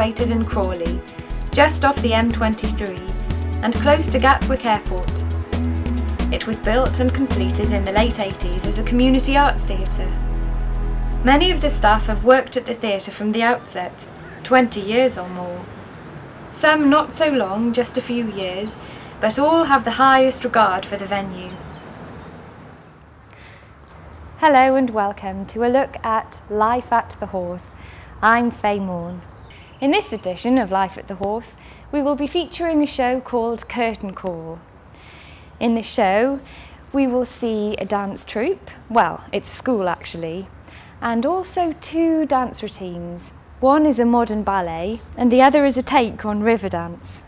Situated in Crawley, just off the M23 and close to Gatwick Airport. It was built and completed in the late 80s as a community arts theatre. Many of the staff have worked at the theatre from the outset, 20 years or more. Some not so long, just a few years, but all have the highest regard for the venue. Hello and welcome to a look at Life at the Hawth. I'm Faye Maughan. In this edition of Life at the Hawth, we will be featuring a show called Curtain Call. In the show, we will see a dance troupe, well, it's school actually, and also two dance routines. One is a modern ballet and the other is a take on Riverdance.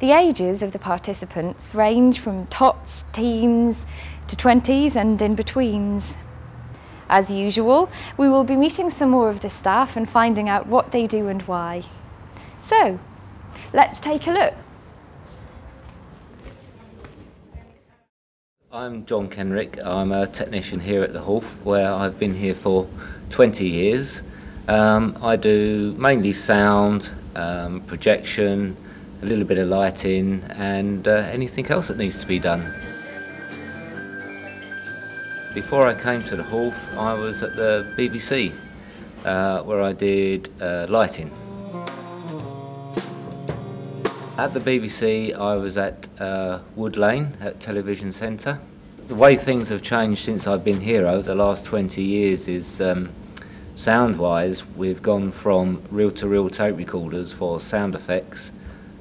The ages of the participants range from tots, teens to 20s and in betweens. As usual, we will be meeting some more of the staff and finding out what they do and why. So, let's take a look. I'm John Kenrick. I'm a technician here at the Hawth, where I've been here for 20 years. Um, I do mainly sound, um, projection, a little bit of lighting, and uh, anything else that needs to be done. Before I came to the Hawth, I was at the BBC, uh, where I did uh, lighting. At the BBC, I was at uh, Wood Lane at Television Centre. The way things have changed since I've been here over the last 20 years is um, sound-wise, we've gone from reel-to-reel tape recorders for sound effects.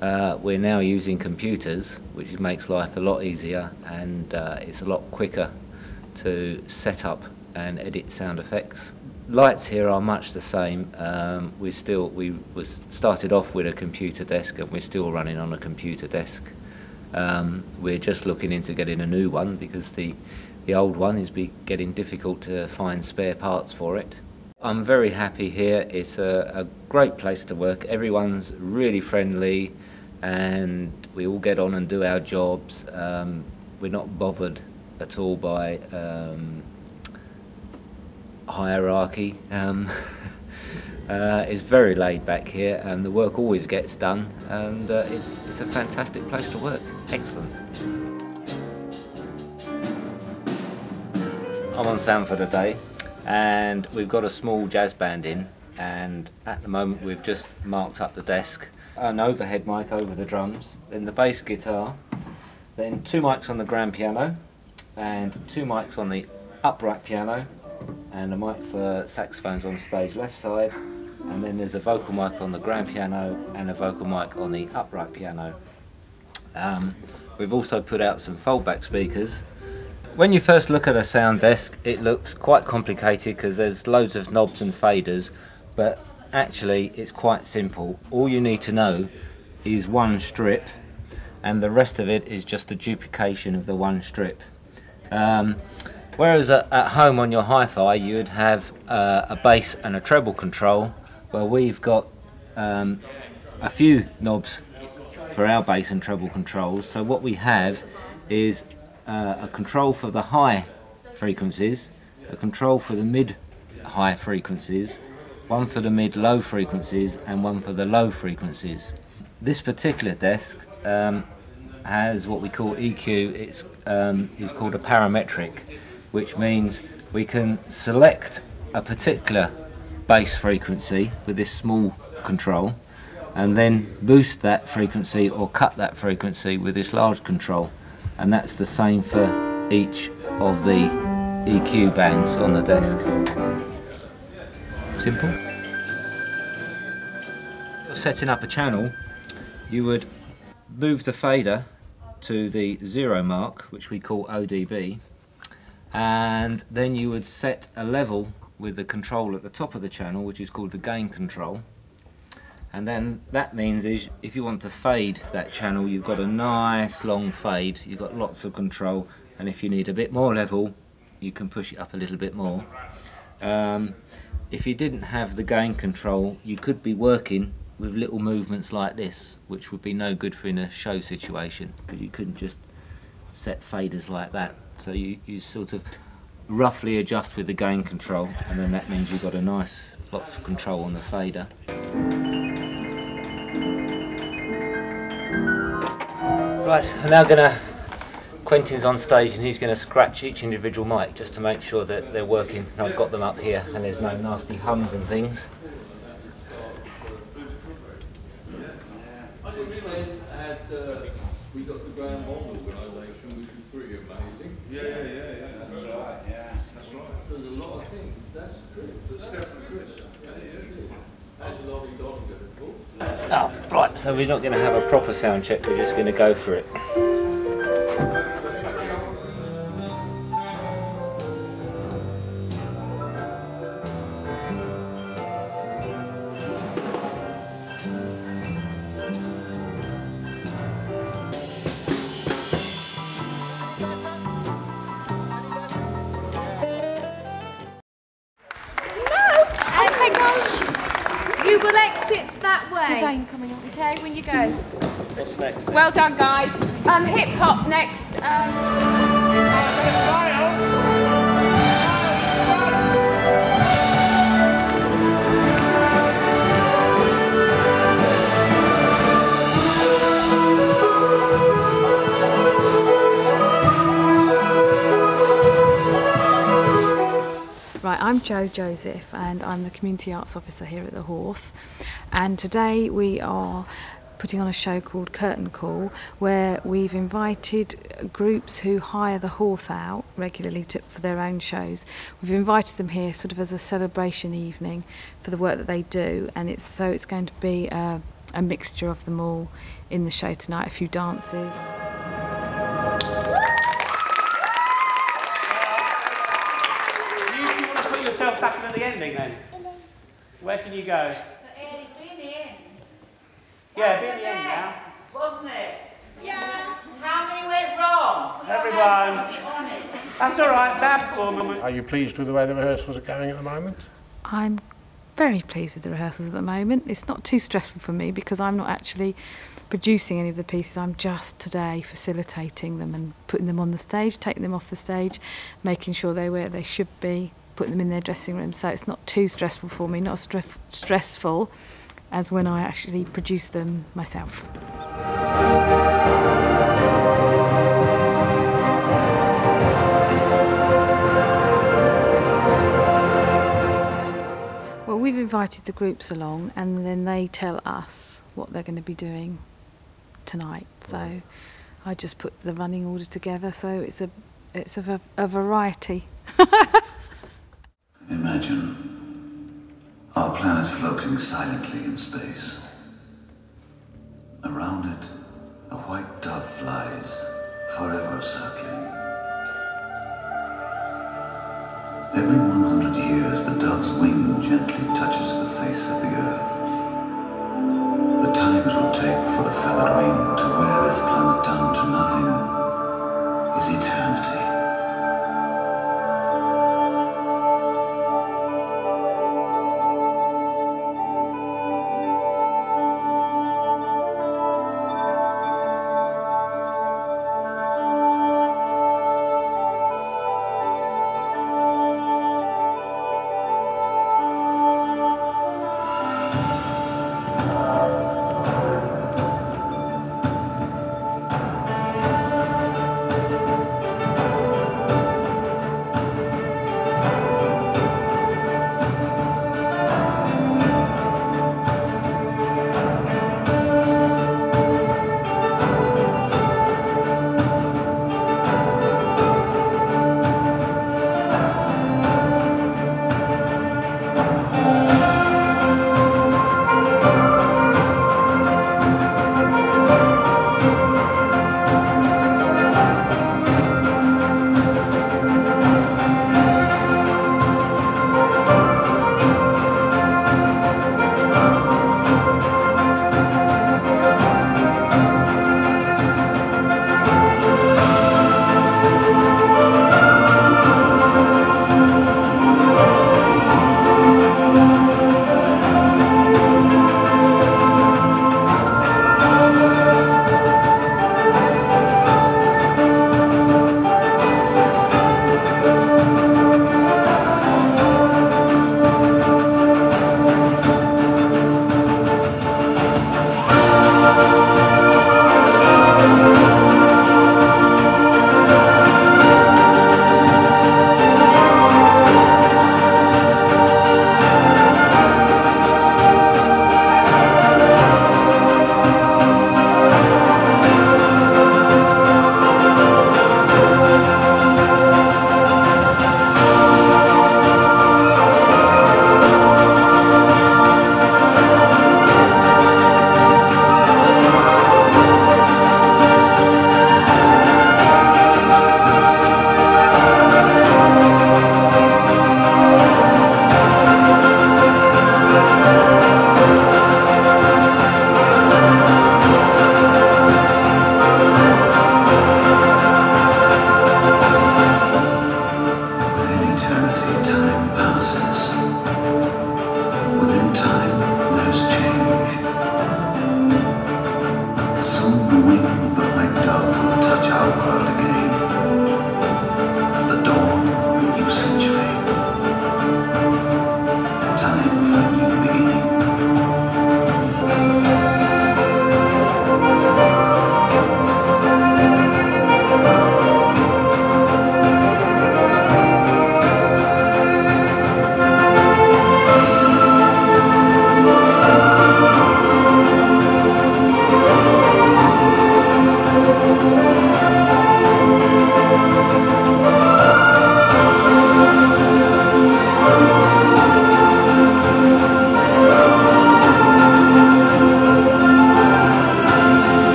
Uh, we're now using computers, which makes life a lot easier and uh, it's a lot quicker to set up and edit sound effects lights here are much the same. Um, we still we was started off with a computer desk, and we're still running on a computer desk. Um, we're just looking into getting a new one because the the old one is be getting difficult to find spare parts for it. I'm very happy here. It's a, a great place to work. Everyone's really friendly, and we all get on and do our jobs. Um, we're not bothered at all by um, hierarchy. Um, uh, it's very laid back here and the work always gets done and uh, it's, it's a fantastic place to work. Excellent. I'm on sound for the day and we've got a small jazz band in and at the moment we've just marked up the desk. An overhead mic over the drums, then the bass guitar, then two mics on the grand piano and two mics on the upright piano and a mic for saxophones on stage left side and then there's a vocal mic on the grand piano and a vocal mic on the upright piano. Um, we've also put out some foldback speakers. When you first look at a sound desk it looks quite complicated because there's loads of knobs and faders but actually it's quite simple. All you need to know is one strip and the rest of it is just a duplication of the one strip. Um, Whereas at, at home on your hi-fi you would have uh, a bass and a treble control, well we've got um, a few knobs for our bass and treble controls. So what we have is uh, a control for the high frequencies, a control for the mid-high frequencies, one for the mid-low frequencies and one for the low frequencies. This particular desk um, has what we call EQ, it's, um, called a parametric which means we can select a particular bass frequency with this small control and then boost that frequency or cut that frequency with this large control and that's the same for each of the EQ bands on the desk. Simple. Setting up a channel you would move the fader to the zero mark which we call ODB and then you would set a level with the control at the top of the channel which is called the gain control. And then that means is if you want to fade that channel you've got a nice long fade. You've got lots of control. And if you need a bit more level you can push it up a little bit more. Um, if you didn't have the gain control you could be working with little movements like this, which would be no good for in a show situation because you couldn't just set faders like that. So you, you sort of roughly adjust with the gain control and then that means you've got a nice, lots of control on the fader. Right, I'm now going to, Quentin's on stage and he's going to scratch each individual mic just to make sure that they're working and I've got them up here and there's no nasty hums and things. We got the Grand Bond organisation, which was pretty amazing. Yeah, yeah, yeah, yeah, that's right, yeah, that's right. There's a lot of things, that's true. But Stephen Chris, yeah, yeah. And Lonnie Donegan, of course. Oh, right, so we're not going to have a proper sound check, we're just going to go for it. Well done, guys. Um, hip hop next. Um, Right, I'm Jo Joseph and I'm the Community Arts Officer here at the Hawth. And today we are putting on a show called Curtain Call where we've invited groups who hire the Hawth out regularly to, for their own shows. We've invited them here sort of as a celebration evening for the work that they do and it's so it's going to be a, a mixture of them all in the show tonight, a few dances. Back into the ending then? Where can you go? Yeah, be in the end now. wasn't it? Yeah. How many went wrong? Everyone. That's all right, bad performance. Are you pleased with the way the rehearsals are going at the moment? I'm very pleased with the rehearsals at the moment. It's not too stressful for me because I'm not actually producing any of the pieces. I'm just today facilitating them and putting them on the stage, taking them off the stage, making sure they're where they should be, putting them in their dressing room. So it's not too stressful for me, not as stre- stressful as when I actually produce them myself. Well, we've invited the groups along and then they tell us what they're going to be doing tonight. So I just put the running order together so it's a it's a, a variety. Imagine our planet floating silently in space. Around it, a white dove flies, forever circling. Every 100 years, the dove's wing gently touches the face of the earth. The time it would take for the feathered wing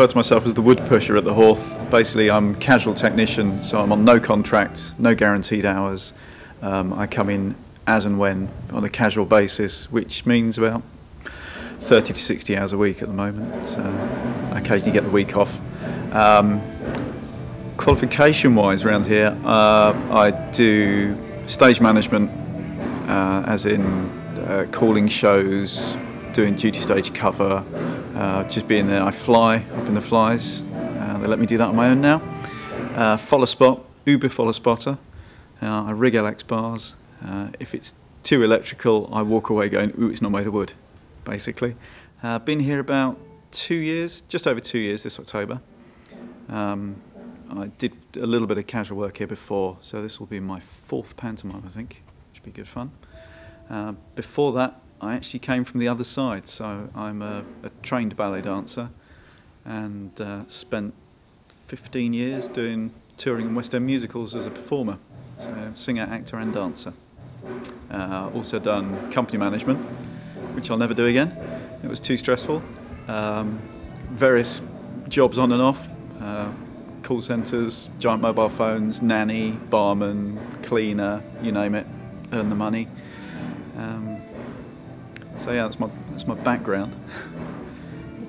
refer to myself as the wood pusher at the Hawth. Basically, I'm casual technician, so I'm on no contract, no guaranteed hours. Um, I come in as and when on a casual basis, which means about 30 to 60 hours a week at the moment. So I occasionally get the week off. Um, qualification wise, around here, uh, I do stage management, uh, as in uh, calling shows, doing duty stage cover, just being there. I fly up in the flies. Uh, they let me do that on my own now. Uh, follow spot, Uber follow spotter. Uh, I rig LX bars. Uh, if it's too electrical, I walk away going, ooh, it's not made of wood, basically. Uh, been here about two years, just over two years this October. Um, I did a little bit of casual work here before, so this will be my fourth pantomime, I think, which will be good fun. Uh, before that, I actually came from the other side, so I'm a, a trained ballet dancer and uh, spent 15 years doing touring in West End musicals as a performer, so singer, actor, and dancer. Uh, also done company management, which I'll never do again. It was too stressful. Um, various jobs on and off, uh, call centres, giant mobile phones, nanny, barman, cleaner, you name it, earn the money. Um, so yeah, that's my that's my background.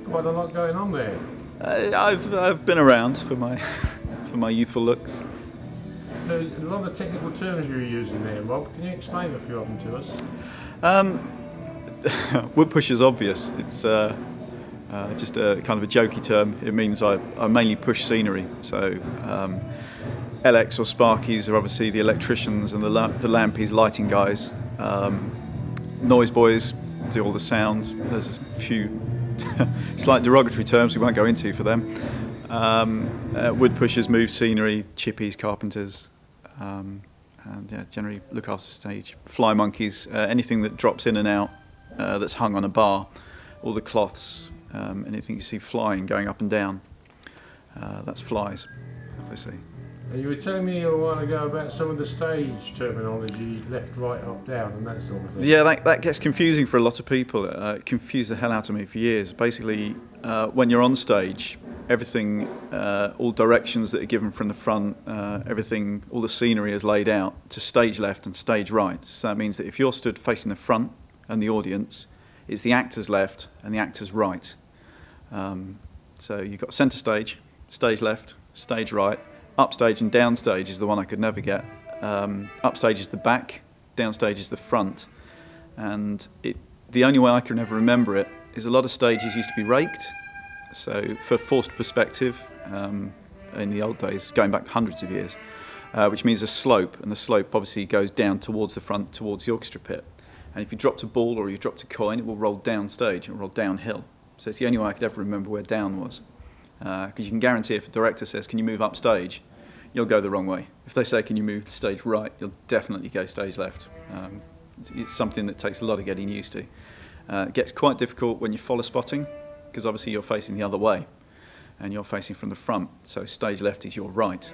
Quite a lot going on there. Uh, I've I've been around for my for my youthful looks. There's a lot of technical terms you're using there, Rob. Can you explain a few of them to us? Um, wood push is obvious. It's uh, uh, just a kind of a jokey term. It means I, I mainly push scenery. So um, LX or Sparkies are obviously the electricians and the, la- the lampies, lighting guys. Um, noise boys do all the sounds. There's a few slight derogatory terms we won't go into for them. Um, uh, wood pushers move scenery, chippies, carpenters, um, and yeah, generally look after stage. Fly monkeys, uh, anything that drops in and out uh, that's hung on a bar, all the cloths, um, anything you see flying going up and down, uh, that's flies, obviously. You were telling me a while ago about some of the stage terminology, left, right, up, down, and that sort of thing. Yeah, that, that gets confusing for a lot of people. Uh, it confused the hell out of me for years. Basically, uh, when you're on stage, everything, uh, all directions that are given from the front, uh, everything, all the scenery is laid out to stage left and stage right. So that means that if you're stood facing the front and the audience, it's the actor's left and the actor's right. Um, so you've got centre stage, stage left, stage right. Upstage and downstage is the one I could never get. Um, upstage is the back, downstage is the front. And it, the only way I can ever remember it is a lot of stages used to be raked. So for forced perspective, um, in the old days, going back hundreds of years, uh, which means a slope, and the slope obviously goes down towards the front, towards the orchestra pit. And if you dropped a ball or you dropped a coin, it will roll downstage, it will roll downhill. So it's the only way I could ever remember where down was. Because you can guarantee if a director says, can you move up stage, you'll go the wrong way. If they say, can you move stage right, you'll definitely go stage left. Um, it's, it's something that takes a lot of getting used to. Uh, it gets quite difficult when you're follow spotting, because obviously you're facing the other way, and you're facing from the front, so stage left is your right.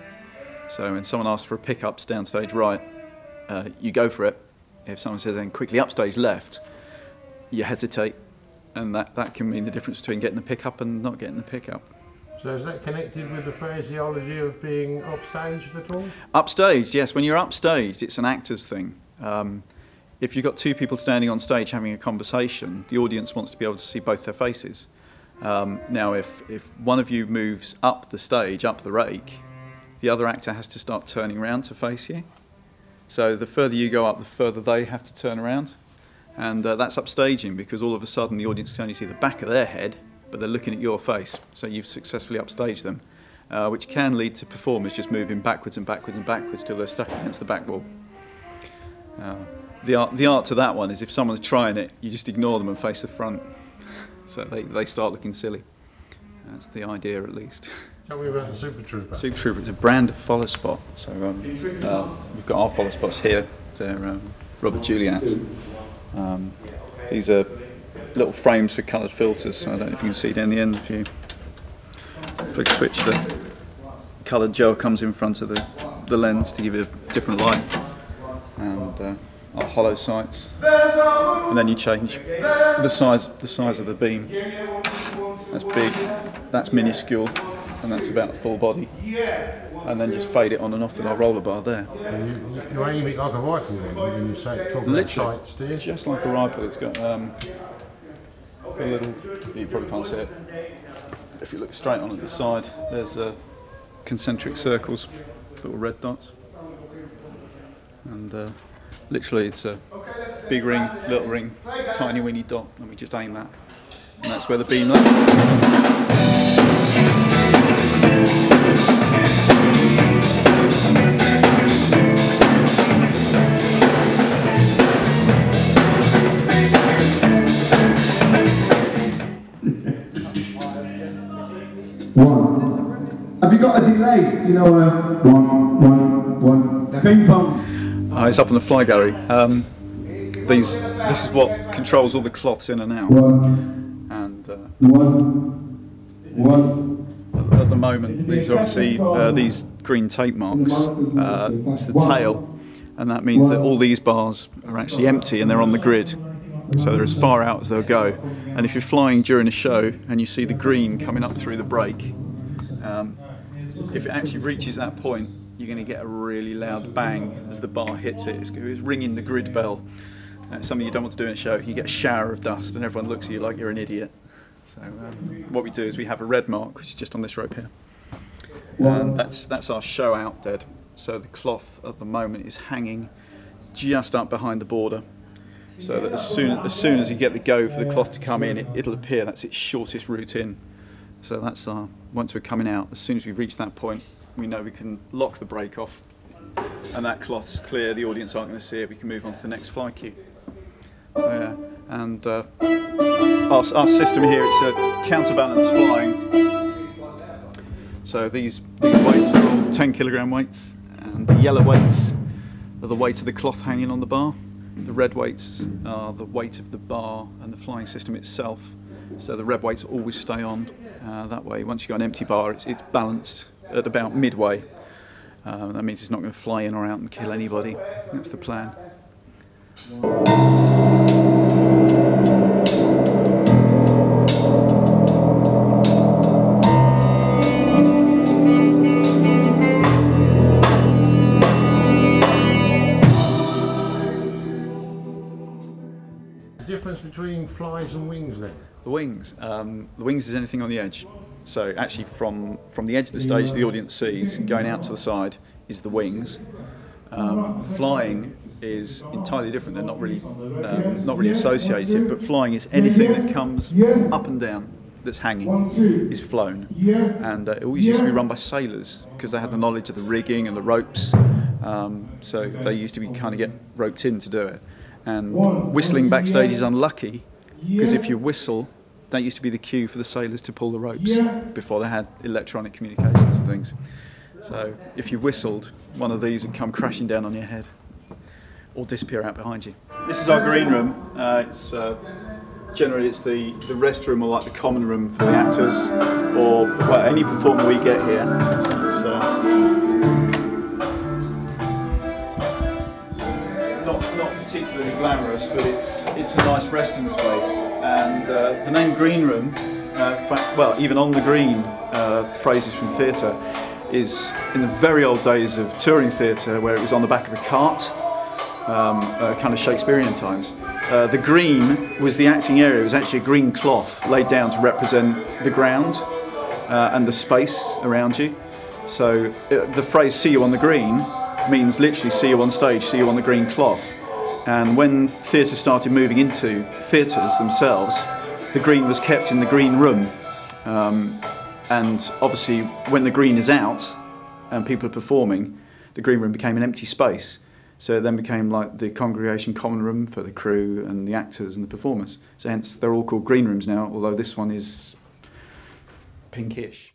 So when someone asks for a pickups down stage right, uh, you go for it. If someone says then quickly up stage left, you hesitate, and that, that can mean the difference between getting the pickup and not getting the pickup. So is that connected with the phraseology of being upstaged at all? Upstaged, yes. When you're upstaged, it's an actor's thing. Um, if you've got two people standing on stage having a conversation, the audience wants to be able to see both their faces. Um, now, if, if one of you moves up the stage, up the rake, the other actor has to start turning around to face you. So the further you go up, the further they have to turn around. And uh, that's upstaging because all of a sudden the audience can only see the back of their head, but they're looking at your face. So you've successfully upstaged them, uh, which can lead to performers just moving backwards and backwards and backwards till they're stuck against the back wall. Uh, the, art, the art to that one is if someone's trying it, you just ignore them and face the front. So they, they start looking silly. That's the idea, at least. Tell me about the Super Trooper. Super Trooper is a brand of follow spot. So um, uh, we've got our follow spots here. They're um, Robert Juliat. Um, these are little frames for coloured filters. So I don't know if you can see down the end. If you flick switch, the coloured gel comes in front of the, the lens to give it a different light. And uh, our hollow sights. And then you change the size the size of the beam. That's big. that's minuscule, and that's about a full body. And then just fade it on and off with our roller bar there. You aim it like a rifle then when you say talk about sights, do you? just like a rifle. It's got um, a little. You probably can't see it. If you look straight on at the side, there's uh, concentric circles, little red dots, and uh, literally it's a big ring, little ring, tiny weeny dot, and we just aim that, and that's where the beam lands. Got? You know, uh, one, one, one. Ping pong. Uh, it's up on the fly gallery. Um, these, this is what controls all the cloths in and out. One, And uh, one, one. at, at the moment, these are obviously uh, these green tape marks. Uh, it's the tail, and that means that all these bars are actually empty and they're on the grid. So they're as far out as they'll go. And if you're flying during a show and you see the green coming up through the brake, um, if it actually reaches that point, you're going to get a really loud bang as the bar hits it. It's, it's ringing the grid bell. Uh, something you don't want to do in a show. You get a shower of dust and everyone looks at you like you're an idiot. So um, what we do is we have a red mark, which is just on this rope here. And that's, that's our show out dead. So the cloth at the moment is hanging just up behind the border. So that as soon as, soon as you get the go for the cloth to come in, it, it'll appear. That's its shortest route in. So that's our, once we're coming out, as soon as we reach that point, we know we can lock the brake off and that cloth's clear, the audience aren't going to see it, we can move on to the next fly cue. So yeah, and uh, our, our system here, it's a counterbalance flying. So these, these weights are all 10 kilogram weights, and the yellow weights are the weight of the cloth hanging on the bar. The red weights are the weight of the bar and the flying system itself. So the red weights always stay on. Uh, that way, once you've got an empty bar, it's, it's balanced at about midway. Um, that means it's not going to fly in or out and kill anybody. That's the plan. Difference between flies and wings then? The wings. Um, the wings is anything on the edge. So actually, from from the edge of the stage, the audience sees going out to the side is the wings. Um, flying is entirely different. They're not really um, not really associated. But flying is anything that comes up and down that's hanging is flown. And uh, it always used to be run by sailors because they had the knowledge of the rigging and the ropes. Um, so they used to be kind of get roped in to do it. And whistling backstage is unlucky because if you whistle, that used to be the cue for the sailors to pull the ropes before they had electronic communications and things. So if you whistled, one of these would come crashing down on your head or disappear out behind you. This is our green room. Uh, it's uh, generally it's the, the restroom or like the common room for the actors or well, any performer we get here. So particularly glamorous, but it's it's a nice resting space. And uh, the name Green Room, uh, well, even on the green, uh, phrases from theatre, is in the very old days of touring theatre, where it was on the back of a cart, um, uh, kind of Shakespearean times. Uh, the green was the acting area. It was actually a green cloth laid down to represent the ground uh, and the space around you. So the phrase "see you on the green" means literally see you on stage, see you on the green cloth. And when theatre started moving into theatres themselves, the green was kept in the green room. Um, and obviously, when the green is out and people are performing, the green room became an empty space. So it then became like the congregation common room for the crew and the actors and the performers. So hence they're all called green rooms now, although this one is pinkish.